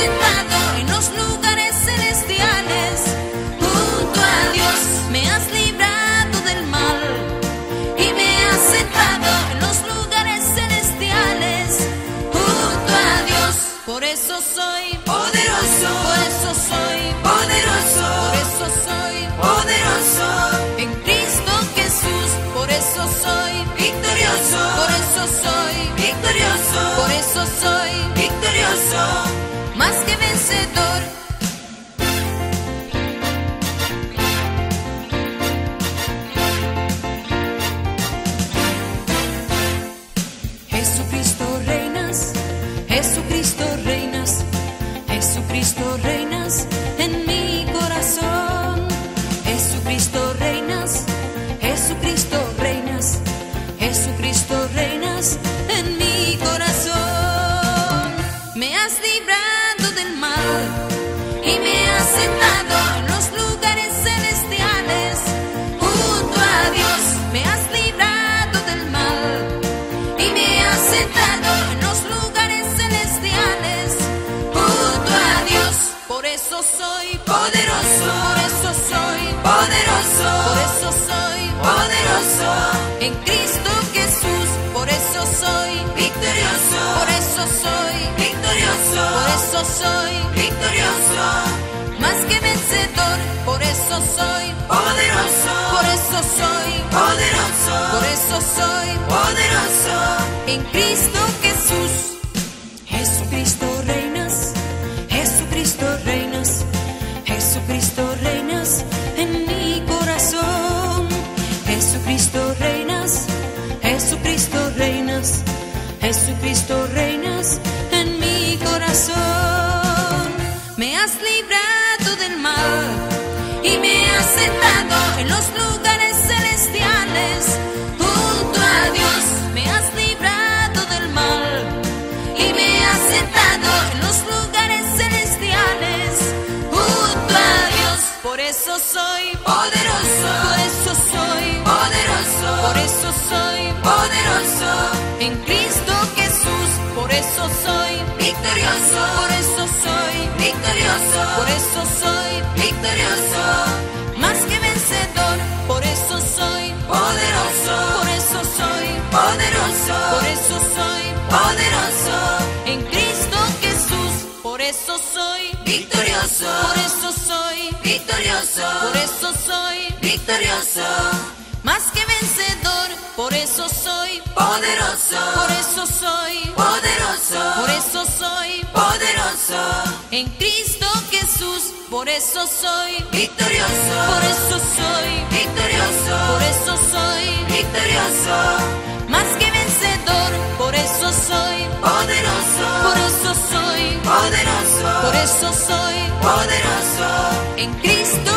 en los lugares celestiales. Junto a Dios me has librado del mal y me has sentado en los lugares celestiales. Junto a Dios, por eso soy Poderoso. por eso soy Poderoso. por eso soy Poderoso. en Cristo Jesús, por eso soy Victorioso. por eso soy Victorioso. por eso soy vencedor. Jesucristo en Cristo Jesús, por eso soy Victorioso. por eso soy Victorioso. por eso soy Victorioso. más que vencedor, por eso soy Poderoso. por eso soy Poderoso. por eso soy Poderoso. en Cristo Jesús. Jesucristo reinas en mi corazón. Me has librado del mal y me has sentado en los lugares celestiales. Junto a Dios me has librado del mal y me has sentado en los lugares celestiales. Junto a Dios, por eso soy Poderoso. por eso soy Poderoso. por eso soy Poderoso. en Cristo eso soy Victorioso. por eso soy Victorioso. por eso soy Victorioso. más que vencedor, por eso soy Poderoso. por eso soy Poderoso. por eso soy Poderoso. en Cristo Jesús, por eso soy Victorioso. por eso soy Victorioso. por eso soy Victorioso. más que vencedor, por eso soy Poderoso. por eso soy Poderoso. por eso soy Poderoso. en Cristo Jesús, por eso soy Victorioso. por eso soy Victorioso. por eso soy Victorioso. más que vencedor, por eso soy Poderoso. por eso soy Poderoso. por eso soy Poderoso. en Cristo